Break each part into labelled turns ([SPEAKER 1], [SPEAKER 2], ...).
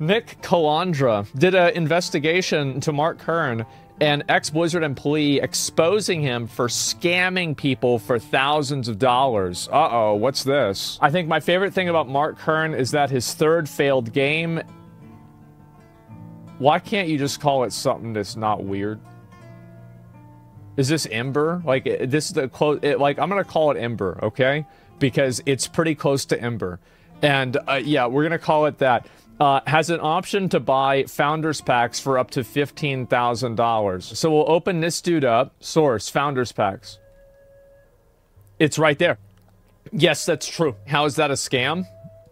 [SPEAKER 1] Nick Calandra did an investigation to Mark Kern, an ex-Blizzard employee, exposing him for scamming people for thousands of dollars. Uh-oh, what's this? I think my favorite thing about Mark Kern is that his third failed game... Why can't you just call it something that's not weird? Is this Ember? Like, this is the close... Like, I'm gonna call it Ember, okay? Because it's pretty close to Ember. And, uh, yeah, we're gonna call it that uh, has an option to buy founders packs for up to $15,000. So we'll open this dude up. Source, founders packs. It's right there. Yes, that's true. How is that a scam?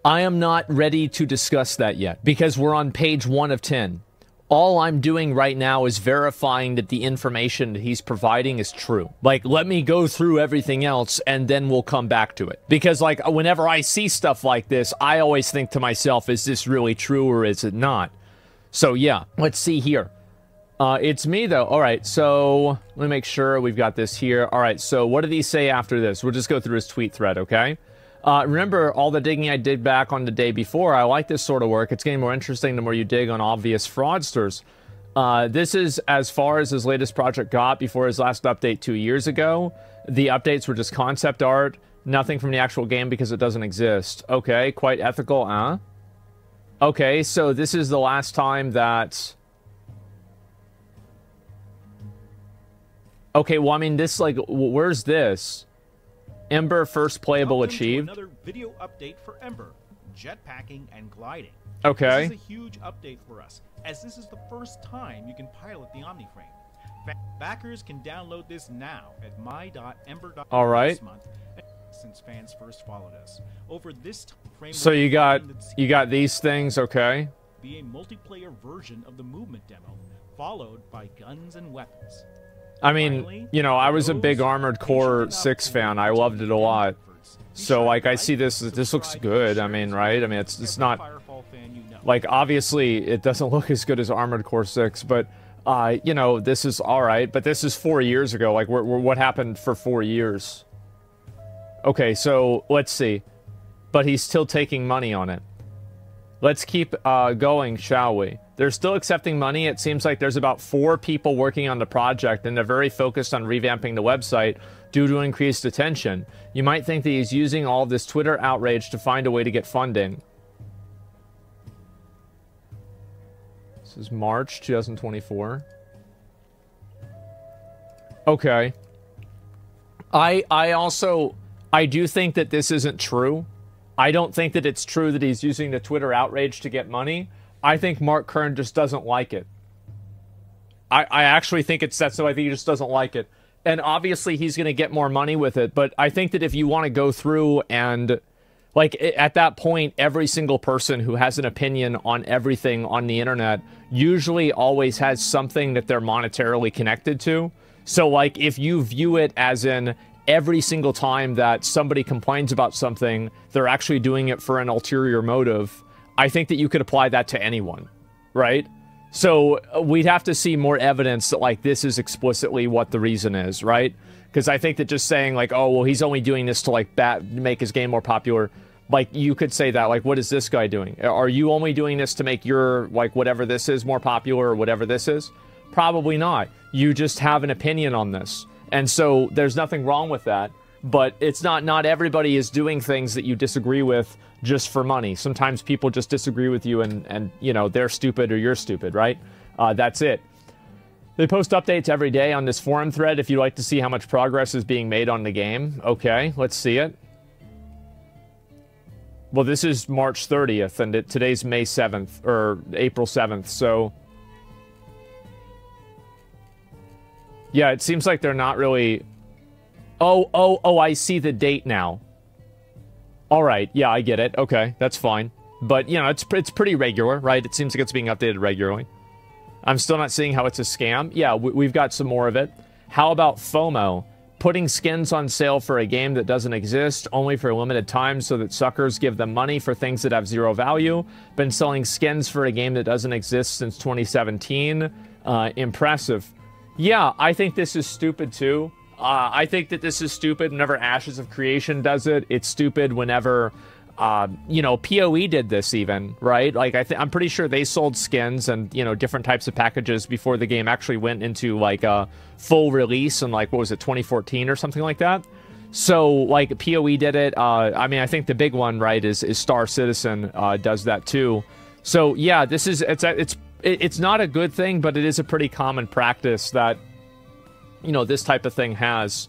[SPEAKER 1] I am not ready to discuss that yet because we're on page one of 10 all I'm doing right now is verifying that the information that he's providing is true. Like, let me go through everything else and then we'll come back to it. Because, like, whenever I see stuff like this, I always think to myself, is this really true or is it not? So, yeah, let's see here. Uh, it's me, though. All right, so let me make sure we've got this here. All right, so what did he say after this? We'll just go through his tweet thread, okay? Uh, remember all the digging I did back on the day before. I like this sort of work. It's getting more interesting the more you dig on obvious fraudsters. Uh, this is as far as his latest project got before his last update two years ago. The updates were just concept art, nothing from the actual game because it doesn't exist. Okay, quite ethical, huh? Okay, so this is the last time that... Okay, well, I mean, this, like, where's this? Ember first playable
[SPEAKER 2] Welcome
[SPEAKER 1] achieved.
[SPEAKER 2] another video update for Ember, jetpacking and gliding.
[SPEAKER 1] Okay.
[SPEAKER 2] This is a huge update for us, as this is the first time you can pilot the OmniFrame. Backers can download this now at my.ember.com
[SPEAKER 1] All right.
[SPEAKER 2] this month, since fans first followed us. Over this frame,
[SPEAKER 1] So you got you got these things, okay?
[SPEAKER 2] be a multiplayer version of the movement demo, followed by guns and weapons.
[SPEAKER 1] I mean, you know, I was a big Armored Core 6 fan. I loved it a lot. So, like, I see this, this looks good. I mean, right? I mean, it's, it's not, like, obviously, it doesn't look as good as Armored Core 6, but, uh, you know, this is alright. But this is four years ago. Like, we're, we're, what happened for four years? Okay, so, let's see. But he's still taking money on it. Let's keep uh, going, shall we? They're still accepting money. It seems like there's about four people working on the project, and they're very focused on revamping the website due to increased attention. You might think that he's using all this Twitter outrage to find a way to get funding. This is March 2024. Okay. I I also I do think that this isn't true. I don't think that it's true that he's using the Twitter outrage to get money. I think Mark Kern just doesn't like it. I, I actually think it's that, so I think he just doesn't like it. And obviously, he's going to get more money with it. But I think that if you want to go through and, like, at that point, every single person who has an opinion on everything on the internet usually always has something that they're monetarily connected to. So, like, if you view it as in, every single time that somebody complains about something, they're actually doing it for an ulterior motive. I think that you could apply that to anyone, right? So uh, we'd have to see more evidence that like this is explicitly what the reason is, right? Because I think that just saying like, oh well, he's only doing this to like bat make his game more popular, like you could say that like, what is this guy doing? Are you only doing this to make your like whatever this is more popular or whatever this is? Probably not. You just have an opinion on this. And so there's nothing wrong with that, but it's not not everybody is doing things that you disagree with just for money. Sometimes people just disagree with you and and you know, they're stupid or you're stupid, right? Uh, that's it. They post updates every day on this forum thread if you'd like to see how much progress is being made on the game. Okay, let's see it. Well, this is March 30th, and it, today's May 7th, or April 7th, so Yeah, it seems like they're not really... Oh, oh, oh, I see the date now. All right, yeah, I get it. Okay, that's fine. But, you know, it's, it's pretty regular, right? It seems like it's being updated regularly. I'm still not seeing how it's a scam. Yeah, we, we've got some more of it. How about FOMO? Putting skins on sale for a game that doesn't exist, only for a limited time so that suckers give them money for things that have zero value. Been selling skins for a game that doesn't exist since 2017. Uh, impressive. Yeah, I think this is stupid too. Uh, I think that this is stupid whenever Ashes of Creation does it. It's stupid whenever uh, you know, PoE did this even, right? Like I I'm pretty sure they sold skins and you know different types of packages before the game actually went into like a full release in like what was it 2014 or something like that. So like PoE did it. Uh, I mean, I think the big one right is is Star Citizen uh, does that too. So yeah, this is it's it's it's not a good thing, but it is a pretty common practice that you know this type of thing has.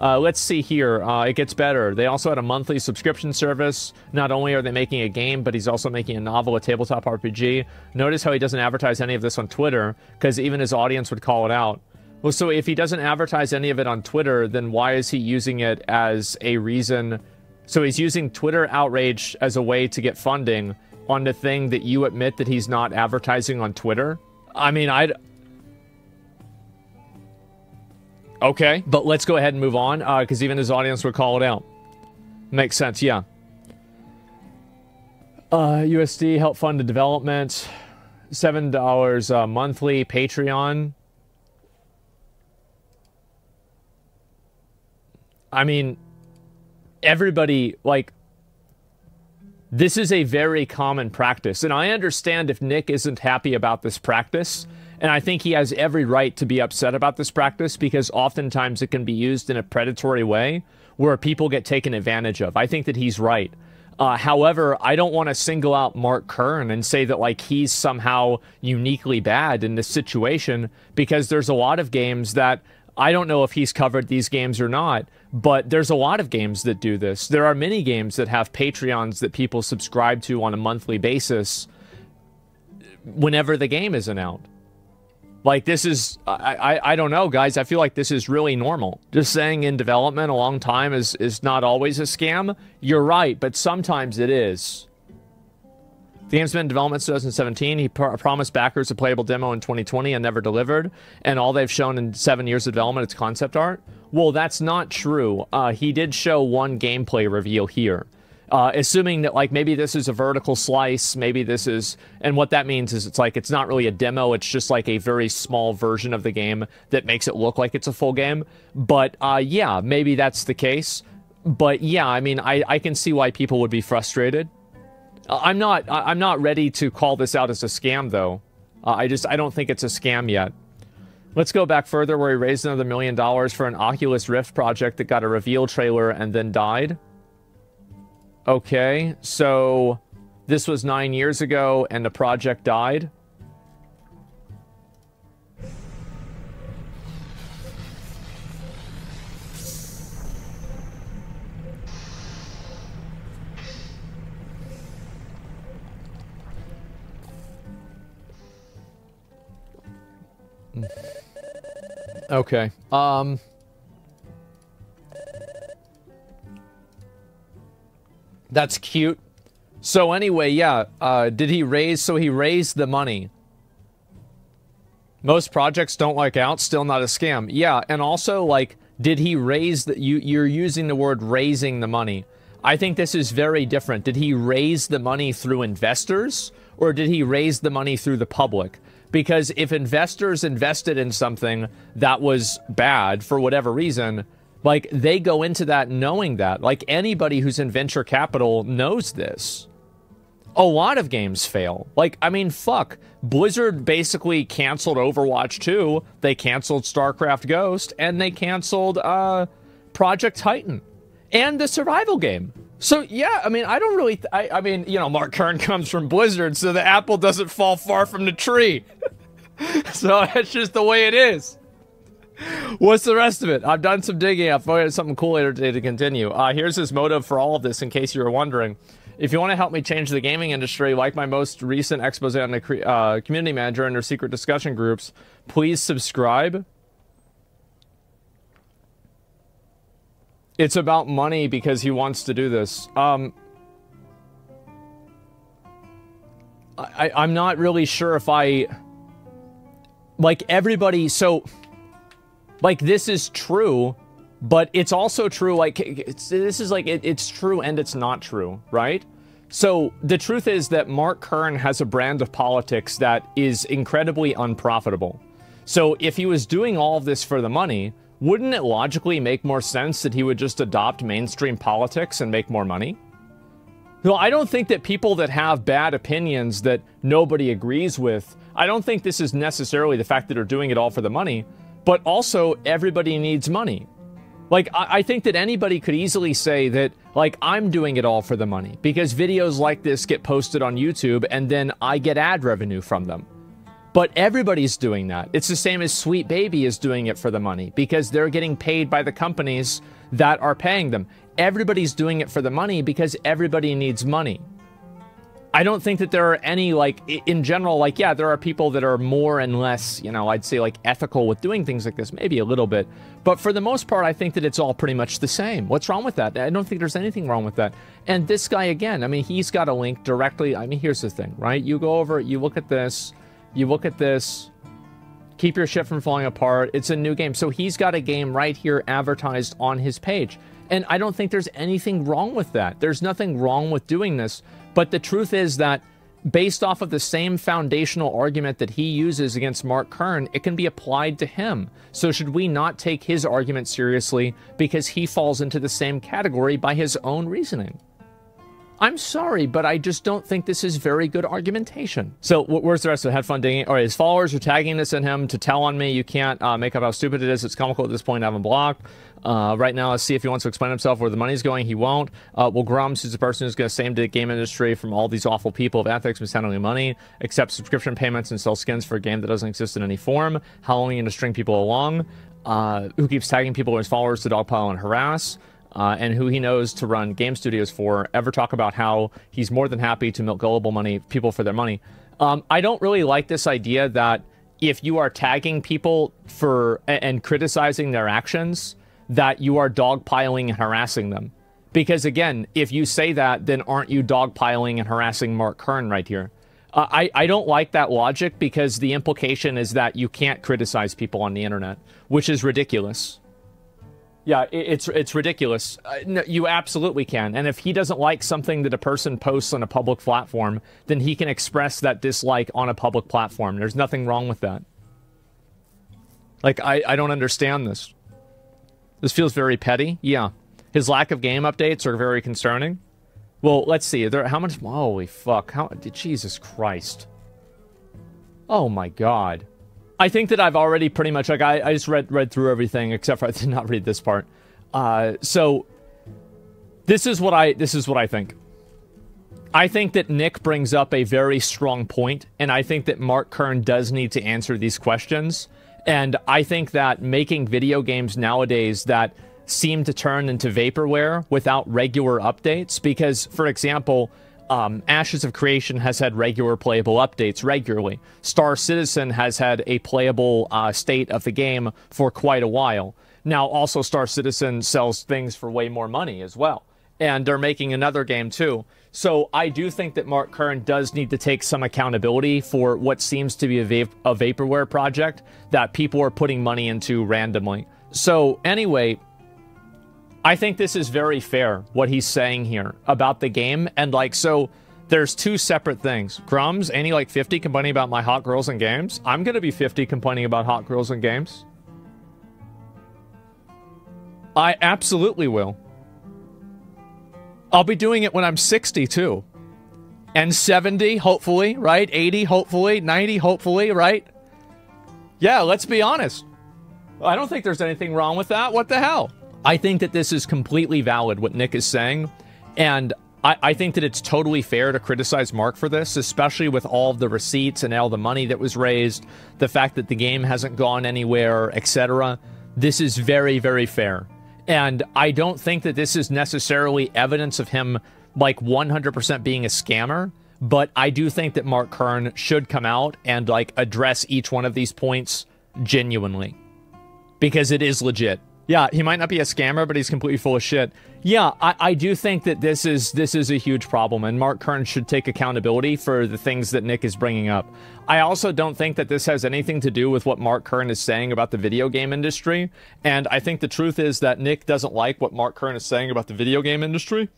[SPEAKER 1] Uh, let's see here. Uh, it gets better. They also had a monthly subscription service. Not only are they making a game, but he's also making a novel, a tabletop RPG. Notice how he doesn't advertise any of this on Twitter, because even his audience would call it out. Well, so if he doesn't advertise any of it on Twitter, then why is he using it as a reason? So he's using Twitter outrage as a way to get funding on the thing that you admit that he's not advertising on Twitter. I mean, I'd Okay, but let's go ahead and move on because uh, even his audience would call it out. Makes sense, yeah. Uh, USD help fund the development. Seven dollars uh, monthly Patreon. I mean, everybody like this is a very common practice, and I understand if Nick isn't happy about this practice and I think he has every right to be upset about this practice because oftentimes it can be used in a predatory way where people get taken advantage of. I think that he's right. Uh, however, I don't want to single out Mark Kern and say that like he's somehow uniquely bad in this situation because there's a lot of games that I don't know if he's covered these games or not, but there's a lot of games that do this. There are many games that have Patreons that people subscribe to on a monthly basis whenever the game isn't out. Like this is, I, I, I don't know, guys. I feel like this is really normal. Just saying in development a long time is is not always a scam. You're right, but sometimes it is. The game's been in development since 2017. He pr promised backers a playable demo in 2020 and never delivered. And all they've shown in seven years of development is concept art. Well, that's not true. Uh, he did show one gameplay reveal here. Uh, assuming that like maybe this is a vertical slice, maybe this is, and what that means is it's like it's not really a demo, it's just like a very small version of the game that makes it look like it's a full game. But uh, yeah, maybe that's the case. But yeah, I mean, I, I can see why people would be frustrated. Uh, I'm not I'm not ready to call this out as a scam though. Uh, I just I don't think it's a scam yet. Let's go back further where he raised another million dollars for an Oculus Rift project that got a reveal trailer and then died. Okay, so this was nine years ago and the project died. Okay. Um... That's cute. So anyway, yeah, uh, did he raise, so he raised the money. Most projects don't like out, still not a scam. Yeah, and also, like, did he raise, the, you, you're using the word raising the money. I think this is very different. Did he raise the money through investors, or did he raise the money through the public? Because if investors invested in something that was bad for whatever reason, like they go into that knowing that. Like anybody who's in venture capital knows this. A lot of games fail. Like, I mean, fuck. Blizzard basically canceled Overwatch 2, they canceled StarCraft Ghost, and they canceled uh, Project Titan and the survival game. So yeah, I mean, I don't really. I, I mean, you know, Mark Kern comes from Blizzard, so the apple doesn't fall far from the tree. so that's just the way it is. What's the rest of it? I've done some digging. I've found something cool later today to continue. Uh, here's his motive for all of this, in case you were wondering. If you want to help me change the gaming industry, like my most recent expose on the uh, community manager and their secret discussion groups, please subscribe. It's about money because he wants to do this. Um, I, I'm not really sure if I... Like, everybody... So like this is true but it's also true like this is like it, it's true and it's not true right so the truth is that mark kern has a brand of politics that is incredibly unprofitable so if he was doing all of this for the money wouldn't it logically make more sense that he would just adopt mainstream politics and make more money No, I don't think that people that have bad opinions that nobody agrees with, I don't think this is necessarily the fact that they're doing it all for the money, but also everybody needs money. Like, I, I, think that anybody could easily say that, like, I'm doing it all for the money because videos like this get posted on YouTube and then I get ad revenue from them. But everybody's doing that. It's the same as Sweet Baby is doing it for the money because they're getting paid by the companies that are paying them. Everybody's doing it for the money because everybody needs money. I don't think that there are any, like, in general, like, yeah, there are people that are more and less, you know, I'd say, like, ethical with doing things like this, maybe a little bit. But for the most part, I think that it's all pretty much the same. What's wrong with that? I don't think there's anything wrong with that. And this guy, again, I mean, he's got a link directly. I mean, here's the thing, right? You go over, you look at this, you look at this, keep your shit from falling apart. It's a new game. So he's got a game right here advertised on his page. And I don't think there's anything wrong with that. There's nothing wrong with doing this. But the truth is that based off of the same foundational argument that he uses against Mark Kern, it can be applied to him. So should we not take his argument seriously because he falls into the same category by his own reasoning? I'm sorry, but I just don't think this is very good argumentation. So where's the rest of it? Had fun digging. All right, his followers are tagging this in him to tell on me. You can't uh, make up how stupid it is. It's comical at this point. I haven't blocked. Uh, right now, let's see if he wants to explain himself where the money's going. He won't. Uh, well, Grummz, who's the person who's going to save the game industry from all these awful people of ethics mishandling money, accept subscription payments and sell skins for a game that doesn't exist in any form, How long are you going to string people along, uh, who keeps tagging people as followers to dogpile and harass uh, and who he knows to run game studios for ever talk about how he's more than happy to milk gullible money people for their money. Um, I don't really like this idea that if you are tagging people for and criticizing their actions, that you are dogpiling and harassing them. Because again, if you say that, then aren't you dogpiling and harassing Mark Kern right here? Uh, I, I don't like that logic because the implication is that you can't criticize people on the internet, which is ridiculous. Yeah, it's it's ridiculous. Uh, no, you absolutely can. And if he doesn't like something that a person posts on a public platform, then he can express that dislike on a public platform. There's nothing wrong with that. Like I I don't understand this. This feels very petty. Yeah. His lack of game updates are very concerning. Well, let's see. There how much holy fuck. How Jesus Christ. Oh my god. I think that I've already pretty much like I, I just read read through everything except for I did not read this part. Uh, so this is what I this is what I think. I think that Nick brings up a very strong point, and I think that Mark Kern does need to answer these questions. And I think that making video games nowadays that seem to turn into vaporware without regular updates, because, for example, um, Ashes of Creation has had regular playable updates regularly. Star Citizen has had a playable uh, state of the game for quite a while. Now, also, Star Citizen sells things for way more money as well. And they're making another game too. So I do think that Mark Kern does need to take some accountability for what seems to be a, va- a vaporware project that people are putting money into randomly. So, anyway, I think this is very fair, what he's saying here about the game. And like, so there's two separate things. Grummz, any like 50 complaining about my hot girls and games? I'm going to be 50 complaining about hot girls and games. I absolutely will. I'll be doing it when I'm 60 too. And 70, hopefully, right? 80, hopefully. 90, hopefully, right? Yeah, let's be honest. I don't think there's anything wrong with that. What the hell? I think that this is completely valid, what Nick is saying. And I, I, think that it's totally fair to criticize Mark for this, especially with all of the receipts and all the money that was raised, the fact that the game hasn't gone anywhere, etc. This is very, very fair. And I don't think that this is necessarily evidence of him like 100% being a scammer, but I do think that Mark Kern should come out and like address each one of these points genuinely because it is legit. Yeah, he might not be a scammer, but he's completely full of shit. Yeah, I, I do think that this is this is a huge problem, and Mark Kern should take accountability for the things that Nick is bringing up. I also don't think that this has anything to do with what Mark Kern is saying about the video game industry, and I think the truth is that Nick doesn't like what Mark Kern is saying about the video game industry,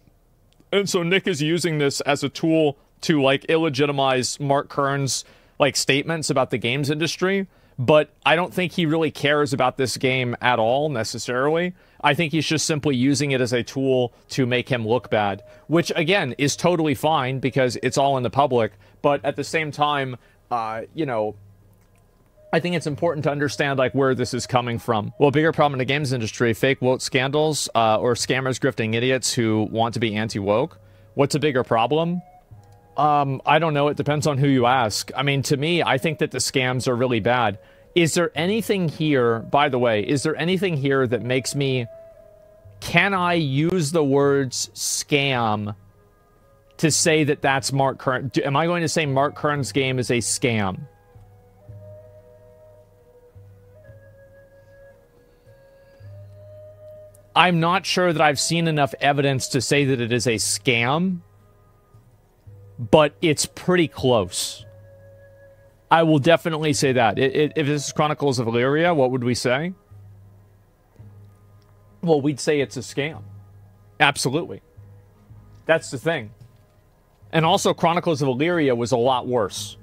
[SPEAKER 1] and so Nick is using this as a tool to like illegitimize Mark Kern's like statements about the games industry, but I don't think he really cares about this game at all necessarily. I think he's just simply using it as a tool to make him look bad, which again is totally fine because it's all in the public. But at the same time, uh, you know, I think it's important to understand like where this is coming from. Well, bigger problem in the games industry: fake woke scandals uh, or scammers grifting idiots who want to be anti-woke. What's a bigger problem? Um, I don't know. It depends on who you ask. I mean, to me, I think that the scams are really bad. Is there anything here, by the way, is there anything here that makes me. Can I use the words scam to say that that's Mark Kern? Am I going to say Mark Kern's game is a scam? I'm not sure that I've seen enough evidence to say that it is a scam, but it's pretty close. I will definitely say that. It, it, if this is Chronicles of Elyria, what would we say? Well, we'd say it's a scam. Absolutely. That's the thing. And also, Chronicles of Elyria was a lot worse.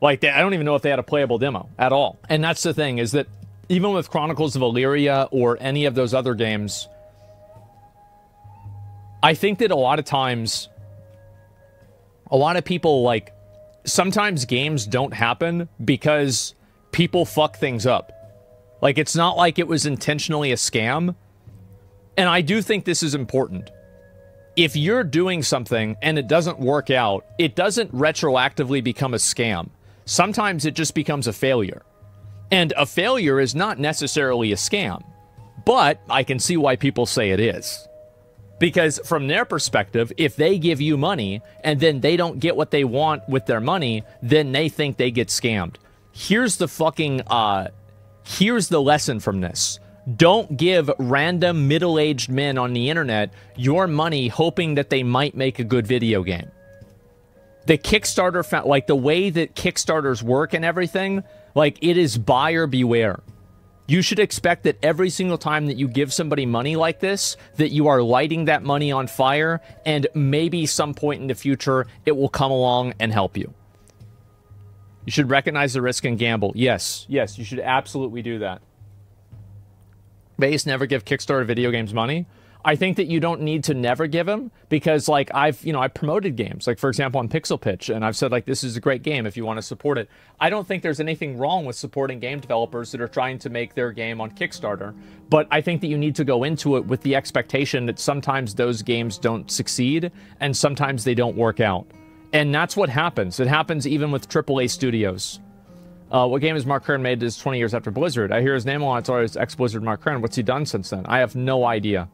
[SPEAKER 1] Like, they, I don't even know if they had a playable demo at all. And that's the thing, is that even with Chronicles of Elyria or any of those other games, I think that a lot of times, a lot of people like, sometimes games don't happen because people fuck things up. Like, it's not like it was intentionally a scam. And I do think this is important. If you're doing something and it doesn't work out, it doesn't retroactively become a scam. Sometimes it just becomes a failure. And a failure is not necessarily a scam, but I can see why people say it is. Because from their perspective, if they give you money and then they don't get what they want with their money, then they think they get scammed. Here's the fucking uh here's the lesson from this. Don't give random middle-aged men on the internet your money hoping that they might make a good video game. The Kickstarter like the way that Kickstarters work and everything, like, it is buyer beware. You should expect that every single time that you give somebody money like this, that you are lighting that money on fire, and maybe some point in the future, it will come along and help you. You should recognize the risk and gamble. Yes, yes, you should absolutely do that. Base never give Kickstarter video games money. I think that you don't need to never give them because like I've, you know, I promoted games like for example on Pixel Pitch and I've said like this is a great game if you want to support it. I don't think there's anything wrong with supporting game developers that are trying to make their game on Kickstarter, but I think that you need to go into it with the expectation that sometimes those games don't succeed and sometimes they don't work out. And that's what happens. It happens even with AAA studios. Uh, what game has Mark Kern made is 20 years after Blizzard? I hear his name a lot. It's always ex-Blizzard Mark Kern. What's he done since then? I have no idea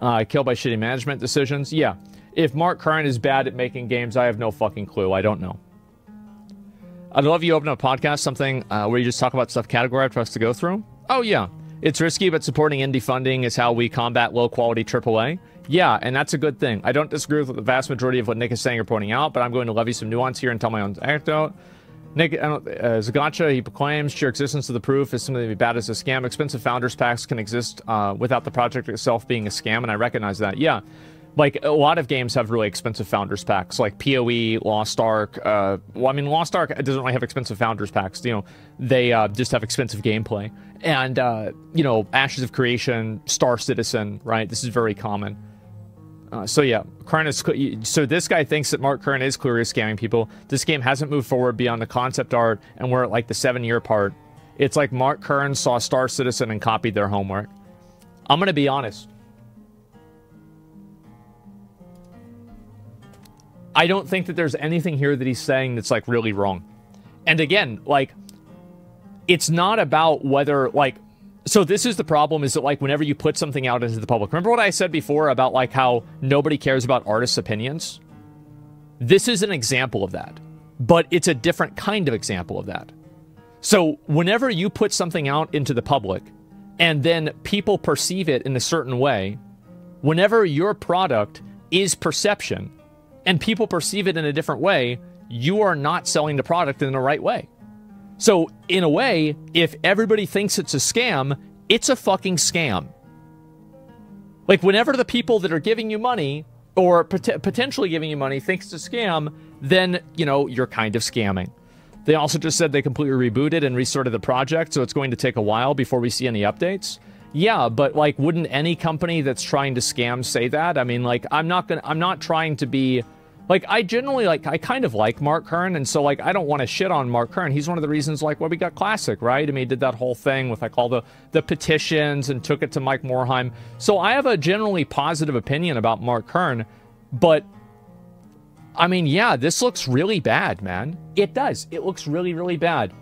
[SPEAKER 1] uh, killed by shitty management decisions. Yeah. If Mark Kern is bad at making games, I have no fucking clue. I don't know. I'd love you open a podcast, something uh, where you just talk about stuff categorized for us to go through. Oh, yeah. It's risky, but supporting indie funding is how we combat low quality AAA. Yeah, and that's a good thing. I don't disagree with the vast majority of what Nick is saying or pointing out, but I'm going to levy some nuance here and tell my own anecdote. Nick uh, Zagacha, he proclaims sheer existence of the proof is something be bad as a scam. Expensive founders packs can exist uh, without the project itself being a scam, and I recognize that. Yeah, like a lot of games have really expensive founders packs, like PoE, Lost Ark. Uh, well, I mean, Lost Ark doesn't really have expensive founders packs. You know, they uh, just have expensive gameplay, and uh, you know, Ashes of Creation, Star Citizen, right? This is very common. Uh, so yeah, Kern is so this guy thinks that Mark Kern is clearly scamming people. This game hasn't moved forward beyond the concept art, and we're at like the seven-year part. It's like Mark Kern saw Star Citizen and copied their homework. I'm gonna be honest. I don't think that there's anything here that he's saying that's like really wrong. And again, like, it's not about whether like so this is the problem is that like whenever you put something out into the public remember what i said before about like how nobody cares about artists opinions? This is an example of that but it's a different kind of example of that. So whenever you put something out into the public and then people perceive it in a certain way whenever your product is perception and people perceive it in a different way you are not selling the product in the right way so, in a way, if everybody thinks it's a scam, it's a fucking scam. Like, whenever the people that are giving you money or pot- potentially giving you money thinks it's a scam, then, you know, you're kind of scamming. They also just said they completely rebooted and restarted the project, so it's going to take a while before we see any updates. Yeah, but like wouldn't any company that's trying to scam say that? I mean, like I'm not going to I'm not trying to be like I generally like I kind of like Mark Kern, and so like I don't want to shit on Mark Kern. He's one of the reasons like why we got Classic, right? I mean, he did that whole thing with like all the the petitions and took it to Mike Morhaime. So I have a generally positive opinion about Mark Kern, but I mean, yeah, this looks really bad, man. It does. It looks really, really bad,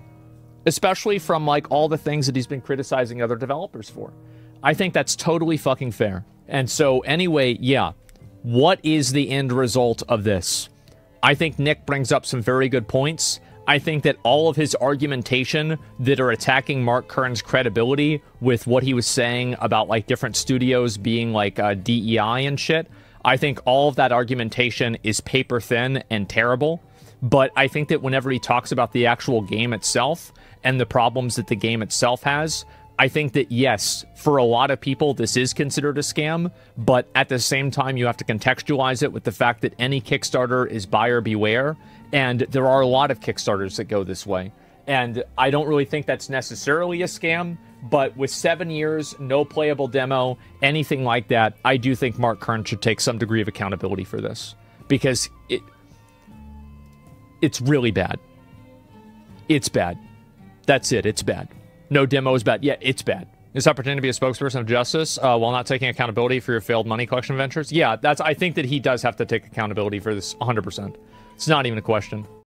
[SPEAKER 1] especially from like all the things that he's been criticizing other developers for. I think that's totally fucking fair. And so anyway, yeah what is the end result of this? I think Nick brings up some very good points. I think that all of his argumentation that are attacking Mark Kern's credibility with what he was saying about like different studios being like uh, DEI and shit, I think all of that argumentation is paper thin and terrible. But I think that whenever he talks about the actual game itself and the problems that the game itself has, I think that yes, for a lot of people, this is considered a scam, but at the same time, you have to contextualize it with the fact that any Kickstarter is buyer beware, and there are a lot of Kickstarters that go this way. And I don't really think that's necessarily a scam, but with seven years, no playable demo, anything like that, I do think Mark Kern should take some degree of accountability for this because it it's really bad. It's bad. That's it. It's bad no demo is bad. Yeah, it's bad. Is that pretending to be a spokesperson of justice uh, while not taking accountability for your failed money collection ventures. Yeah, that's. I think that he does have to take accountability for this 100%. It's not even a question.